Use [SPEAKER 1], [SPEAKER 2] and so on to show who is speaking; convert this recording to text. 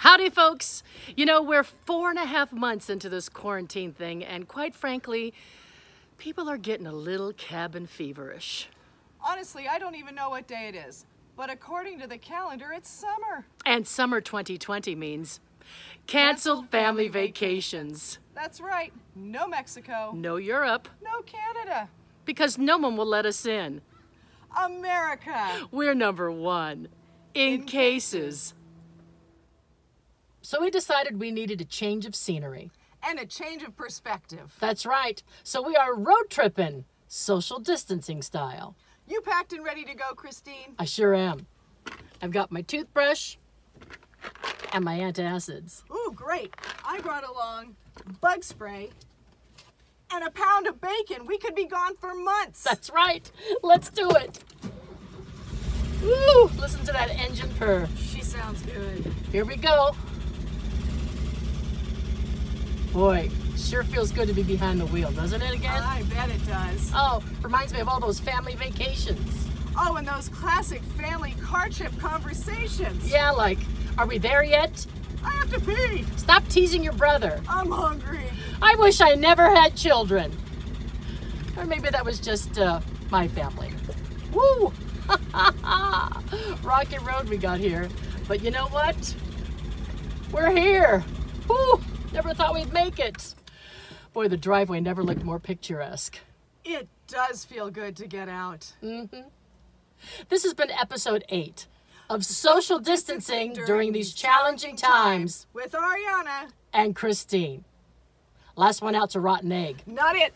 [SPEAKER 1] Howdy, folks. You know, we're four and a half months into this quarantine thing, and quite frankly, people are getting a little cabin feverish.
[SPEAKER 2] Honestly, I don't even know what day it is. But according to the calendar, it's summer.
[SPEAKER 1] And summer 2020 means canceled family
[SPEAKER 2] family
[SPEAKER 1] vacations.
[SPEAKER 2] That's right. No Mexico.
[SPEAKER 1] No Europe,
[SPEAKER 2] No Canada.
[SPEAKER 1] because no one will let us in.
[SPEAKER 2] America.
[SPEAKER 1] We're number one in,
[SPEAKER 2] In
[SPEAKER 1] cases. So we decided we needed a change of scenery.
[SPEAKER 2] And a change of perspective.
[SPEAKER 1] That's right. So we are road tripping, social distancing style.
[SPEAKER 2] You packed and ready to go, Christine?
[SPEAKER 1] I sure am. I've got my toothbrush and my antacids.
[SPEAKER 2] Ooh, great. I brought along bug spray and a pound of bacon. We could be gone for months.
[SPEAKER 1] That's right. Let's do it. Ooh, Listen to that engine purr.
[SPEAKER 2] She sounds good.
[SPEAKER 1] Here we go. Boy, sure feels good to be behind the wheel, doesn't it again?
[SPEAKER 2] I bet it does.
[SPEAKER 1] Oh, reminds me of all those family vacations.
[SPEAKER 2] Oh, and those classic family car trip conversations.
[SPEAKER 1] Yeah, like, are we there yet?
[SPEAKER 2] I have to pee.
[SPEAKER 1] Stop teasing your brother.
[SPEAKER 2] I'm hungry.
[SPEAKER 1] I wish I never had children. Or maybe that was just uh, my family. Woo! Rocky road we got here. But you know what? We're here. Never thought we'd make it. Boy, the driveway never looked more picturesque.
[SPEAKER 2] It does feel good to get out. Mm -hmm.
[SPEAKER 1] This has been episode eight of social distancing during these challenging times.
[SPEAKER 2] With Ariana.
[SPEAKER 1] And Christine. Last one out's a rotten egg.
[SPEAKER 2] Not it.